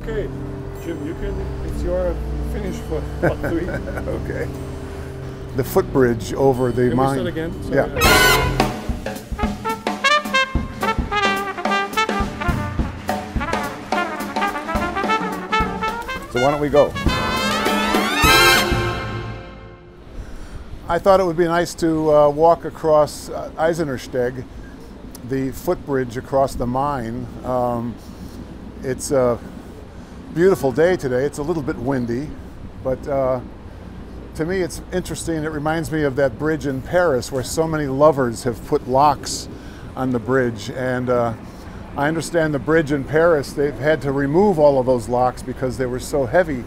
Okay, Jim, you can, it's your finish for part three. okay. The footbridge over the Can mine. again? Sorry. Yeah. So why don't we go? I thought it would be nice to uh, walk across uh, Eiserner Steg, the footbridge across the Main. Um, it's a beautiful day today. It's a little bit windy, but uh, to me it's interesting. It reminds me of that bridge in Paris where so many lovers have put locks on the bridge. And uh, I understand the bridge in Paris, they've had to remove all of those locks because they were so heavy.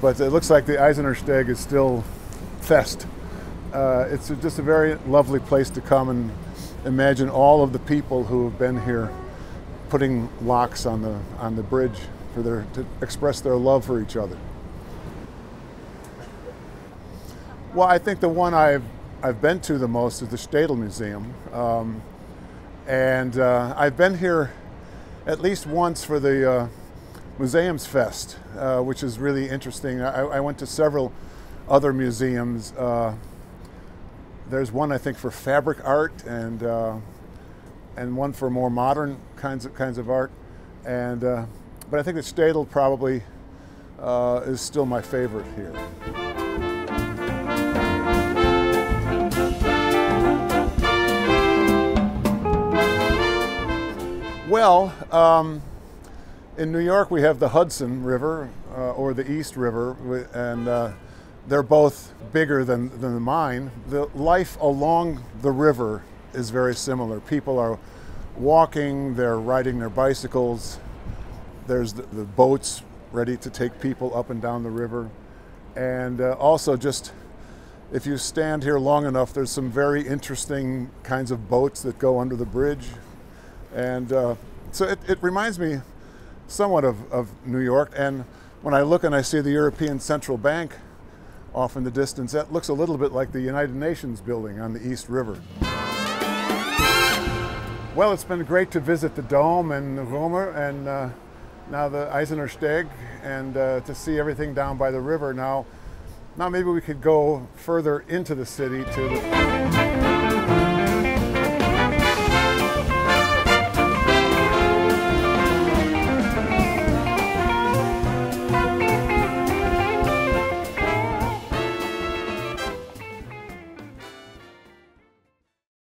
But it looks like the Eiserner Steg is still fest. Uh, it's just a very lovely place to come and imagine all of the people who have been here putting locks on the on the bridge for their to express their love for each other. Well, I think the one I've I've been to the most is the Städel Museum, um, and uh, I've been here at least once for the uh, Museums Fest, uh, which is really interesting. I, I went to several other museums. Uh, there's one I think for fabric art and uh, and one for more modern kinds of kinds of art, and uh, but I think that Städel probably uh, is still my favorite here. Well, um, in New York we have the Hudson River uh, or the East River, and uh, they're both bigger than, than the Main. The life along the river is very similar. People are walking, they're riding their bicycles, there's the, the boats ready to take people up and down the river. And uh, also, just if you stand here long enough, there's some very interesting kinds of boats that go under the bridge. And uh, so it, it reminds me somewhat of, of New York. And when I look and I see the European Central Bank off in the distance, that looks a little bit like the United Nations building on the East River. Well, it's been great to visit the Dom and the Römer and uh, now the Eiserner Steg and uh, to see everything down by the river. Now, now maybe we could go further into the city to the